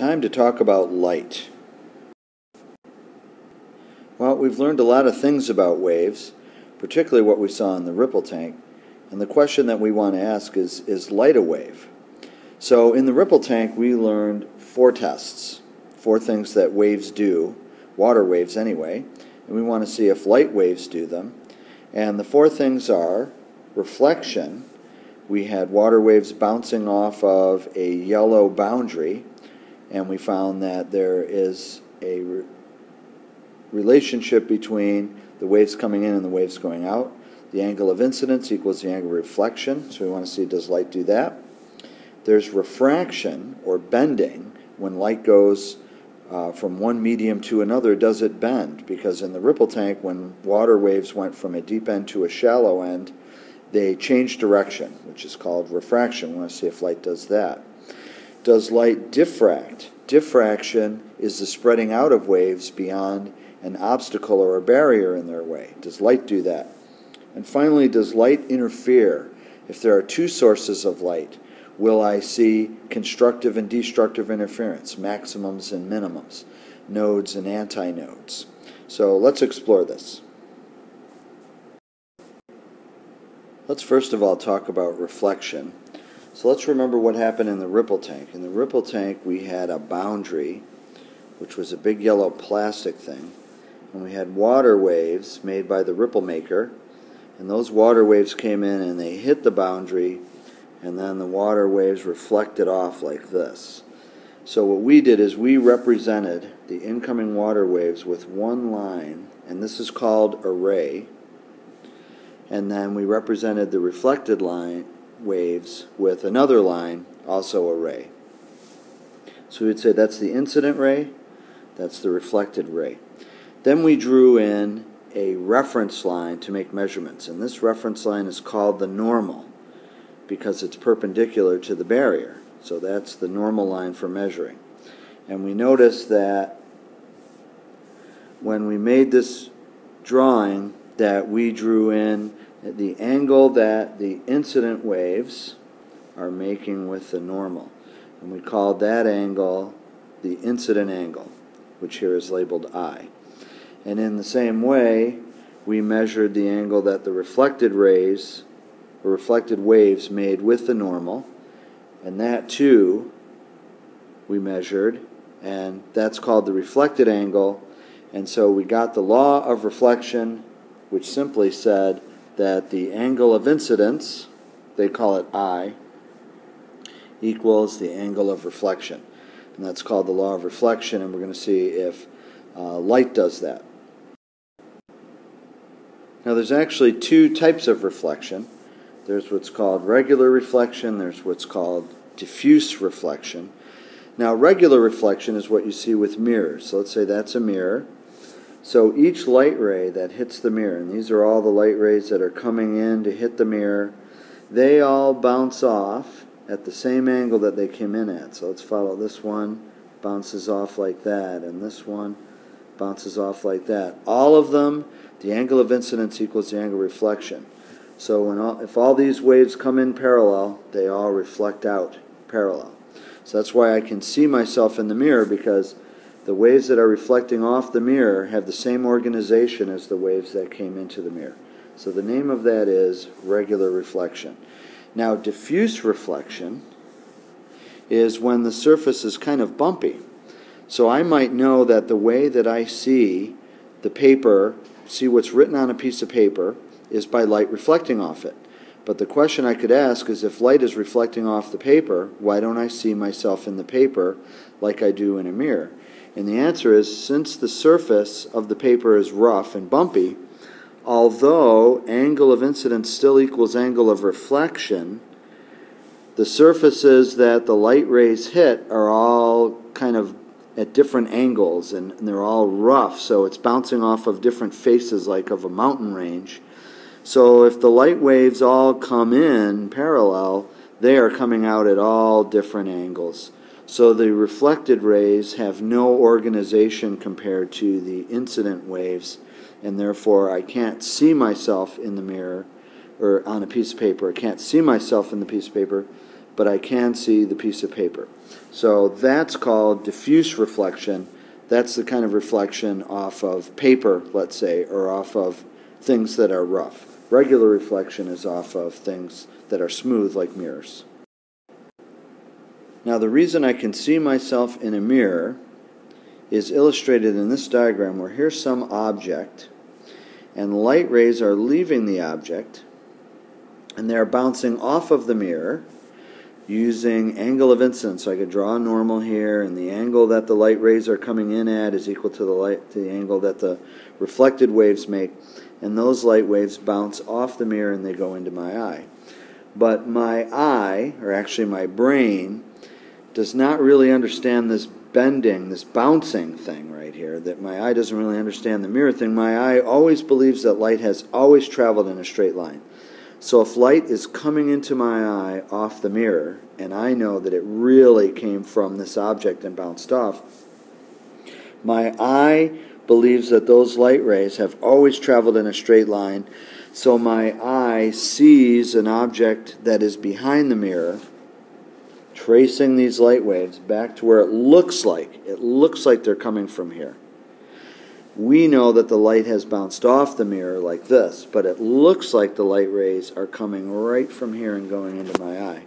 Time to talk about light. Well, we've learned a lot of things about waves, particularly what we saw in the ripple tank. And the question that we want to ask is Is light a wave? So, in the ripple tank, we learned four tests, four things that waves do, water waves anyway, and we want to see if light waves do them. And the four things are reflection. We had water waves bouncing off of a yellow boundary, and we found that there is a re- relationship between the waves coming in and the waves going out. The angle of incidence equals the angle of reflection, so we want to see does light do that. There's refraction or bending when light goes uh, from one medium to another, does it bend? Because in the ripple tank, when water waves went from a deep end to a shallow end, they change direction, which is called refraction. We want to see if light does that. Does light diffract? Diffraction is the spreading out of waves beyond an obstacle or a barrier in their way. Does light do that? And finally, does light interfere? If there are two sources of light, will I see constructive and destructive interference, maximums and minimums, nodes and antinodes? So let's explore this. Let's first of all talk about reflection. So let's remember what happened in the ripple tank. In the ripple tank, we had a boundary, which was a big yellow plastic thing, and we had water waves made by the ripple maker, and those water waves came in and they hit the boundary, and then the water waves reflected off like this. So what we did is we represented the incoming water waves with one line, and this is called a ray and then we represented the reflected line waves with another line, also a ray. So we would say that's the incident ray, that's the reflected ray. Then we drew in a reference line to make measurements, and this reference line is called the normal because it's perpendicular to the barrier. So that's the normal line for measuring. And we notice that when we made this drawing that we drew in the angle that the incident waves are making with the normal. And we call that angle the incident angle, which here is labeled I. And in the same way, we measured the angle that the reflected rays, or reflected waves made with the normal, and that too we measured, and that's called the reflected angle. And so we got the law of reflection, which simply said that the angle of incidence, they call it I, equals the angle of reflection. And that's called the law of reflection, and we're going to see if uh, light does that. Now, there's actually two types of reflection. There's what's called regular reflection, there's what's called diffuse reflection. Now, regular reflection is what you see with mirrors. So let's say that's a mirror. So each light ray that hits the mirror, and these are all the light rays that are coming in to hit the mirror, they all bounce off at the same angle that they came in at. So let's follow this one, bounces off like that, and this one bounces off like that. All of them, the angle of incidence equals the angle of reflection. So when all, if all these waves come in parallel, they all reflect out parallel. So that's why I can see myself in the mirror because the waves that are reflecting off the mirror have the same organization as the waves that came into the mirror. So the name of that is regular reflection. Now, diffuse reflection is when the surface is kind of bumpy. So I might know that the way that I see the paper, see what's written on a piece of paper, is by light reflecting off it. But the question I could ask is if light is reflecting off the paper, why don't I see myself in the paper like I do in a mirror? And the answer is since the surface of the paper is rough and bumpy, although angle of incidence still equals angle of reflection, the surfaces that the light rays hit are all kind of at different angles and, they're all rough, so it's bouncing off of different faces like of a mountain range. So if the light waves all come in parallel, they are coming out at all different angles. So the reflected rays have no organization compared to the incident waves, and therefore I can't see myself in the mirror or on a piece of paper. I can't see myself in the piece of paper but I can see the piece of paper. So that's called diffuse reflection. That's the kind of reflection off of paper, let's say, or off of things that are rough. Regular reflection is off of things that are smooth, like mirrors. Now, the reason I can see myself in a mirror is illustrated in this diagram where here's some object, and light rays are leaving the object, and they're bouncing off of the mirror using angle of incidence. So I could draw a normal here, and the angle that the light rays are coming in at is equal to the light to the angle that the reflected waves make, and those light waves bounce off the mirror and they go into my eye. But my eye, or actually my brain, does not really understand this bending, this bouncing thing right here, that my eye doesn't really understand the mirror thing. My eye always believes that light has always traveled in a straight line. So if light is coming into my eye off the mirror, and I know that it really came from this object and bounced off, my eye believes that those light rays have always traveled in a straight line. So my eye sees an object that is behind the mirror, tracing these light waves back to where it looks like. It looks like they're coming from here we know that the light has bounced off the mirror like this, but it looks like the light rays are coming right from here and going into my eye.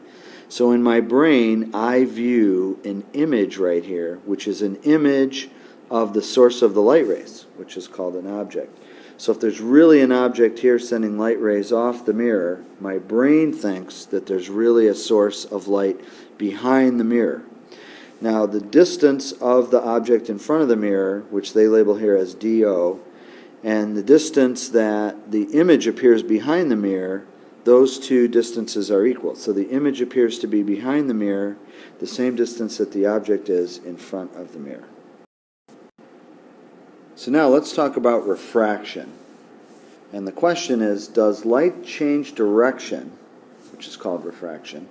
So in my brain, I view an image right here, which is an image of the source of the light rays, which is called an object. So if there's really an object here sending light rays off the mirror, my brain thinks that there's really a source of light behind the mirror. Now, the distance of the object in front of the mirror, which they label here as DO, and the distance that the image appears behind the mirror, those two distances are equal. So the image appears to be behind the mirror, the same distance that the object is in front of the mirror. So now let's talk about refraction. And the question is Does light change direction, which is called refraction,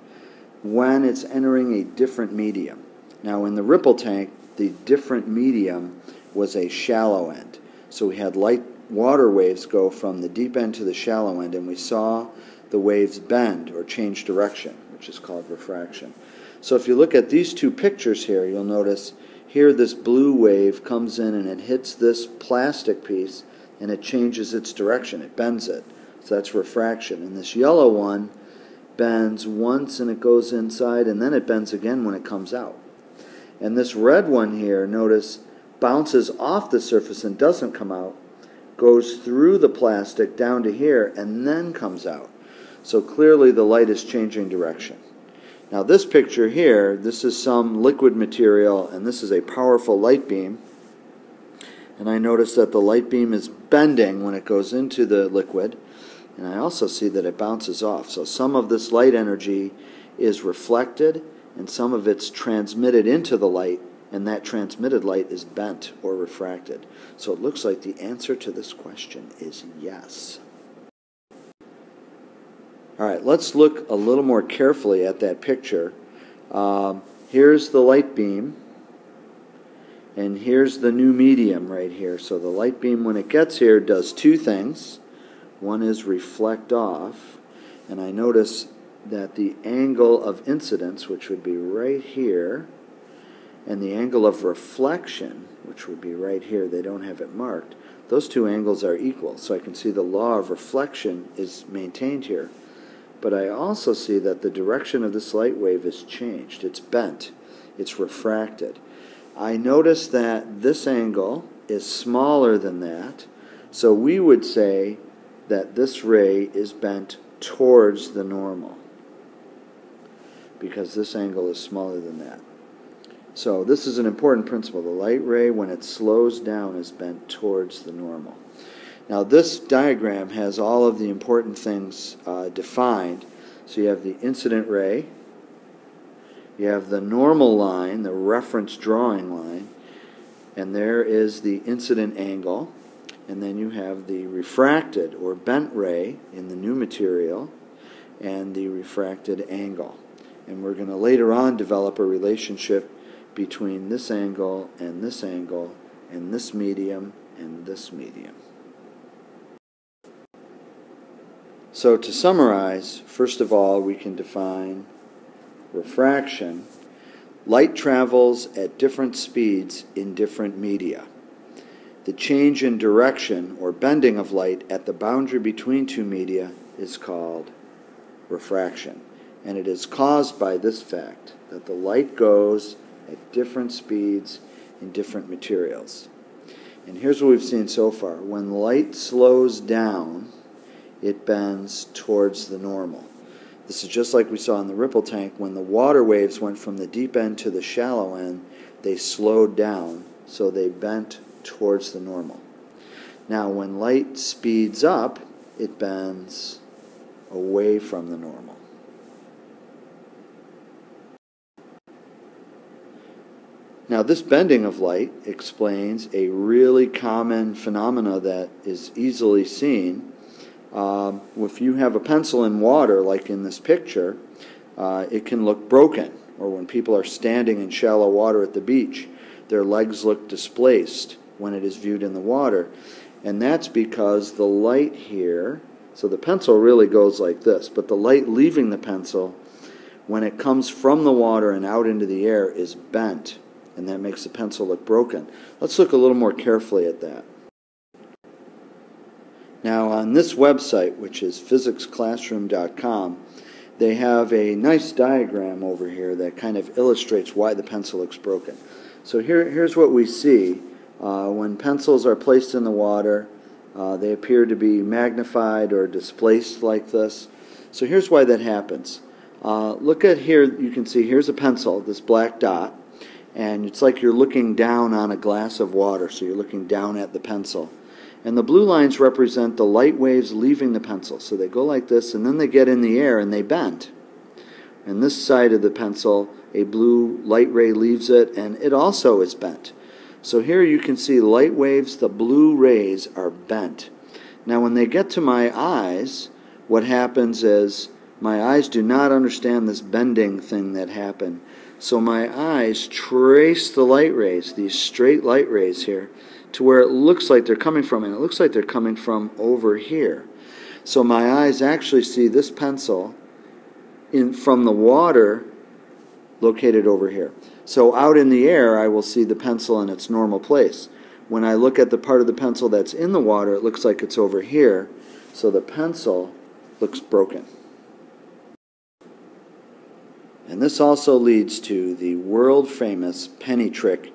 when it's entering a different medium? Now, in the ripple tank, the different medium was a shallow end. So we had light water waves go from the deep end to the shallow end, and we saw the waves bend or change direction, which is called refraction. So if you look at these two pictures here, you'll notice here this blue wave comes in and it hits this plastic piece and it changes its direction, it bends it. So that's refraction. And this yellow one bends once and it goes inside, and then it bends again when it comes out. And this red one here, notice, bounces off the surface and doesn't come out, goes through the plastic down to here, and then comes out. So clearly the light is changing direction. Now this picture here, this is some liquid material, and this is a powerful light beam. And I notice that the light beam is bending when it goes into the liquid. And I also see that it bounces off. So some of this light energy is reflected and some of it's transmitted into the light, and that transmitted light is bent or refracted. So it looks like the answer to this question is yes. All right, let's look a little more carefully at that picture. Um, here's the light beam, and here's the new medium right here. So the light beam, when it gets here, does two things. One is reflect off, and I notice that the angle of incidence, which would be right here, and the angle of reflection, which would be right here, they don't have it marked, those two angles are equal. So I can see the law of reflection is maintained here. But I also see that the direction of this light wave is changed. It's bent. It's refracted. I notice that this angle is smaller than that. So we would say that this ray is bent towards the normal because this angle is smaller than that. So this is an important principle. The light ray, when it slows down, is bent towards the normal. Now this diagram has all of the important things uh, defined. So you have the incident ray, you have the normal line, the reference drawing line, and there is the incident angle, and then you have the refracted or bent ray in the new material, and the refracted angle. And we're going to later on develop a relationship between this angle and this angle and this medium and this medium. So to summarize, first of all, we can define refraction, light travels at different speeds in different media. The change in direction or bending of light at the boundary between two media is called refraction. And it is caused by this fact that the light goes at different speeds in different materials. And here's what we've seen so far. When light slows down, it bends towards the normal. This is just like we saw in the ripple tank. When the water waves went from the deep end to the shallow end, they slowed down, so they bent towards the normal. Now, when light speeds up, it bends away from the normal. Now, this bending of light explains a really common phenomena that is easily seen. Um, if you have a pencil in water, like in this picture, uh, it can look broken. Or when people are standing in shallow water at the beach, their legs look displaced when it is viewed in the water. And that's because the light here, so the pencil really goes like this, but the light leaving the pencil, when it comes from the water and out into the air, is bent and that makes the pencil look broken. Let's look a little more carefully at that. Now, on this website, which is physicsclassroom.com, they have a nice diagram over here that kind of illustrates why the pencil looks broken. So here, here's what we see. Uh, when pencils are placed in the water, uh, they appear to be magnified or displaced like this. So here's why that happens. Uh, look at here, you can see here's a pencil, this black dot and it's like you're looking down on a glass of water, so you're looking down at the pencil. And the blue lines represent the light waves leaving the pencil. So they go like this, and then they get in the air and they bend. And this side of the pencil, a blue light ray leaves it, and it also is bent. So here you can see light waves, the blue rays are bent. Now, when they get to my eyes, what happens is my eyes do not understand this bending thing that happened. So my eyes trace the light rays, these straight light rays here, to where it looks like they're coming from, and it looks like they're coming from over here. So my eyes actually see this pencil in from the water located over here. So out in the air, I will see the pencil in its normal place. When I look at the part of the pencil that's in the water, it looks like it's over here. So the pencil looks broken. And this also leads to the world famous penny trick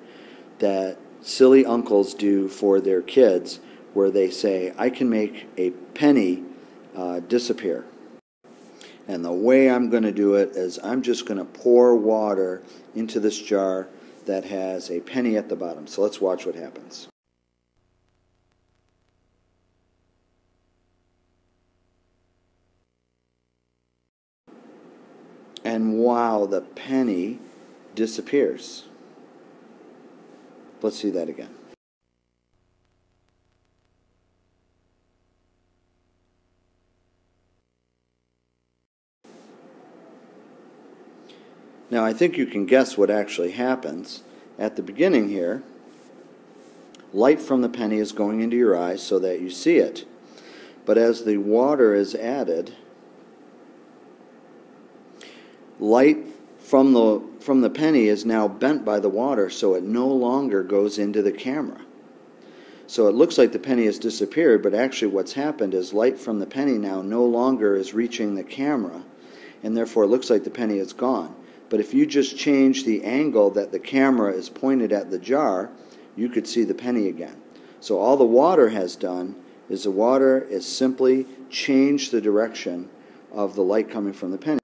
that silly uncles do for their kids, where they say, I can make a penny uh, disappear. And the way I'm going to do it is I'm just going to pour water into this jar that has a penny at the bottom. So let's watch what happens. and wow, the penny disappears. Let's see that again. Now, I think you can guess what actually happens. At the beginning here, light from the penny is going into your eyes so that you see it. But as the water is added, light from the from the penny is now bent by the water so it no longer goes into the camera. So it looks like the penny has disappeared, but actually what's happened is light from the penny now no longer is reaching the camera, and therefore it looks like the penny is gone. But if you just change the angle that the camera is pointed at the jar, you could see the penny again. So all the water has done is the water is simply changed the direction of the light coming from the penny.